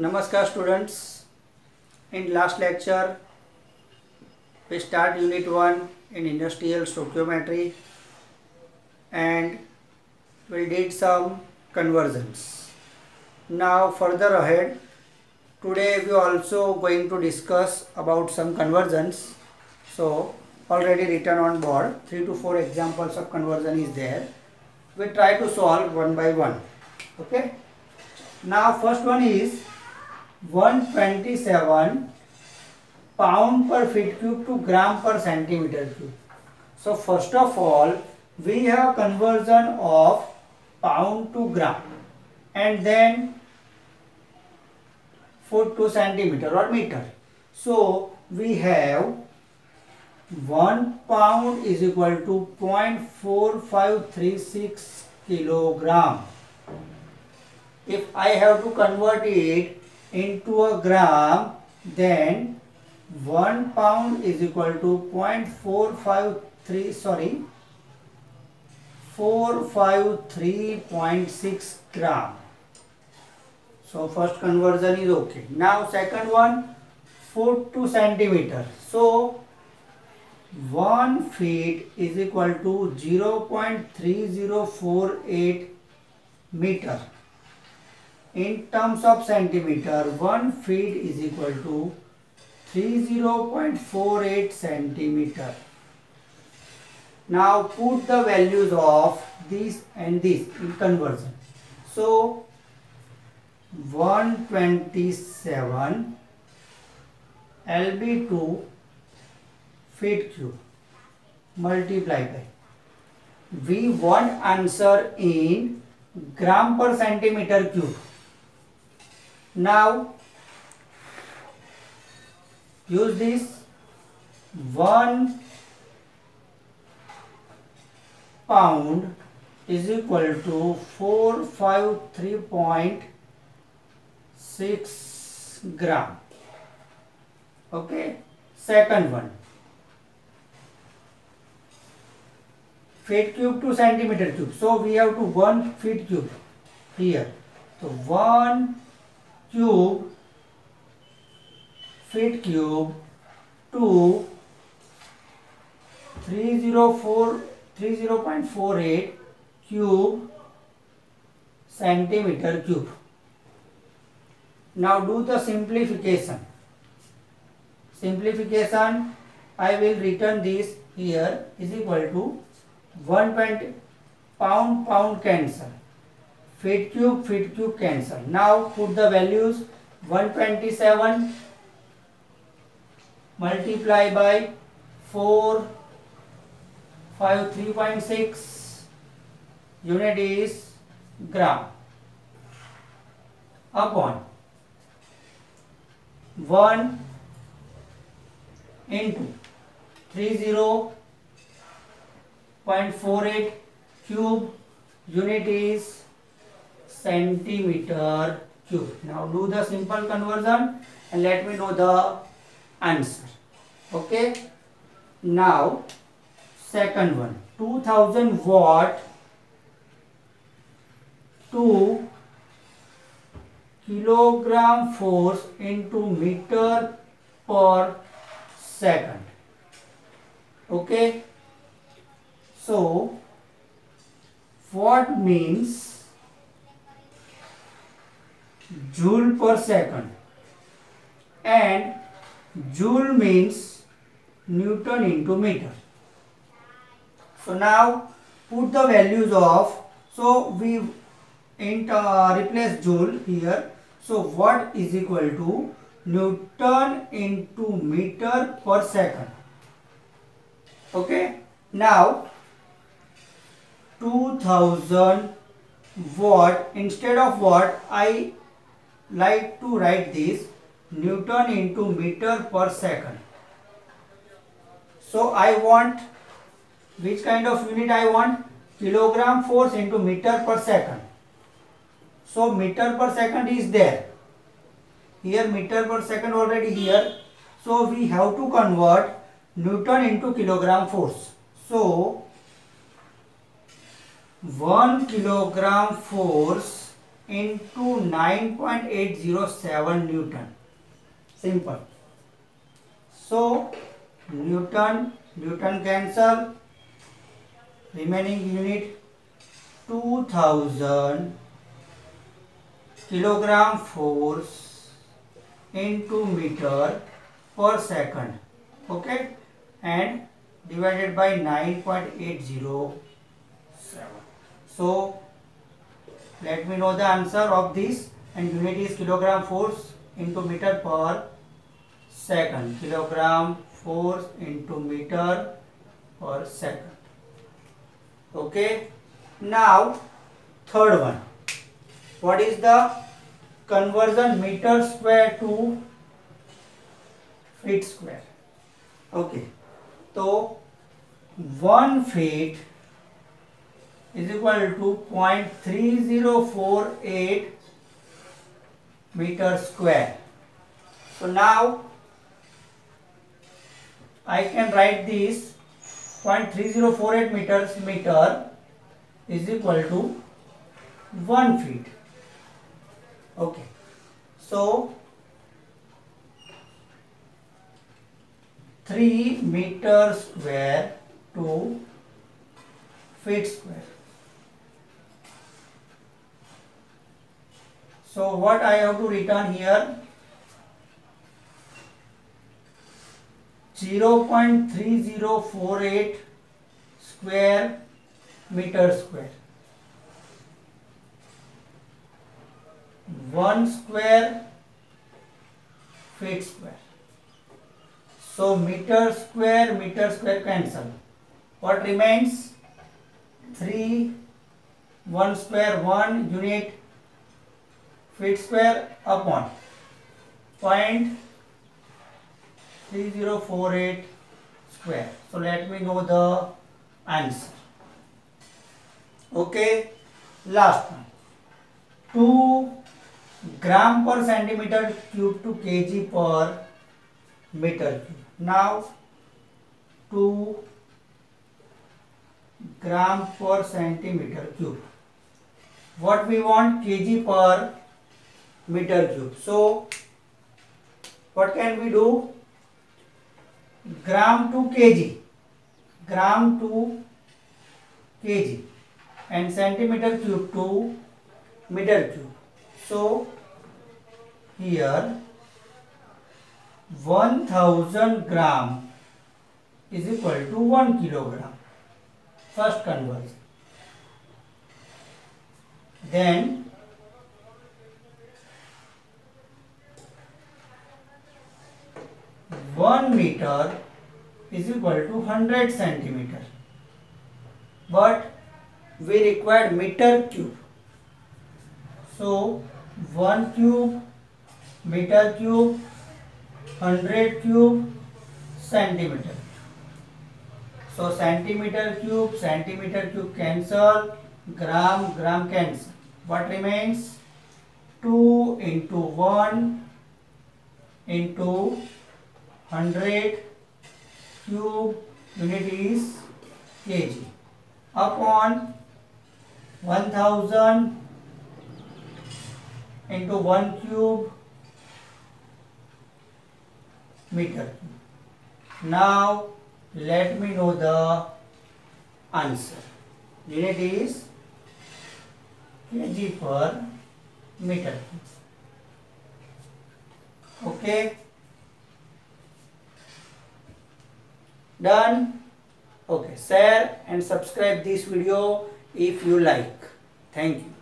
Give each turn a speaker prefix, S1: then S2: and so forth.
S1: Namaskar students. In last lecture we start unit 1 in industrial stoichiometry and we did some conversions. Now further ahead today we are also going to discuss about some conversions. So already written on board 3 to 4 examples of conversion is there. We try to solve one by one. Okay. Now first one is 127 pound per feet cube to gram per centimeter cube. So first of all we have conversion of pound to gram and then foot to centimeter or meter. So we have 1 pound is equal to 0.4536 kilogram. If I have to convert it into a gram then 1 pound is equal to 0.453 sorry 453.6 gram. So first conversion is okay. Now second one foot to centimeter. So 1 feet is equal to 0.3048 meter in terms of centimeter 1 feet is equal to 30.48 centimeter. Now put the values of this and this in conversion. So 127 lb2 feet cube. Multiply by. We want answer in gram per centimeter cube now use this 1 pound is equal to 453.6 gram. Okay? Second one. Feet cube to centimeter cube. So we have to 1 feet cube here. So 1 cube feet cube two three zero four three zero point four eight cube centimetre cube now do the simplification simplification I will return this here is equal to one point pound pound cancel feet cube feet cube cancel now put the values 127 multiply by 4 5 3.6 unit is gram. Upon 1 into 30.48 cube unit is centimeter cube. Now do the simple conversion and let me know the answer. Okay. Now second one 2000 watt to kilogram force into meter per second okay so what means joule per second. And joule means newton into meter. So now put the values of so we int uh, replace joule here. So watt is equal to newton into meter per second? Okay? Now 2000 watt instead of watt i like to write this newton into meter per second. So i want which kind of unit i want? Kilogram force into meter per second. So meter per second is there. Here meter per second already here. So we have to convert newton into kilogram force. So 1 kilogram force into 9.807 Newton. Simple. So Newton, Newton cancel. Remaining unit 2000 kilogram force into meter per second. Okay, and divided by 9.807. So let me know the answer of this and unit is kilogram force into meter per second. Kilogram force into meter per second. Okay. Now third one. What is the conversion meter square to feet square? Okay. So 1 feet is equal to 0.3048 meter square. So now I can write this 0.3048 meters meter is equal to 1 feet. Okay. So 3 meter square to feet square. So what I have to return here 0.3048 square meter square. 1 square feet square. So meter square, meter square cancel. What remains? 3, 1 square, 1 unit feet square upon point 3048 square. So let me know the answer. Okay, last one. 2 gram per centimeter cube to kg per meter cube. Now 2 gram per centimeter cube. What we want kg per meter cube. So what can we do? Gram to kg. Gram to kg and centimeter cube to meter cube. So here 1000 gram is equal to 1 kilogram. First conversion. Then one meter is equal to 100 centimeter. But we require meter cube. So 1 cube, meter cube, 100 cube, centimeter. So centimeter cube, centimeter cube cancel, gram, gram cancel. What remains? 2 into 1 into 100 cube unit is kg upon 1000 into 1 cube meter. Now let me know the answer. Unit is kg per meter. Okay. Done? Okay. Share and subscribe this video if you like. Thank you.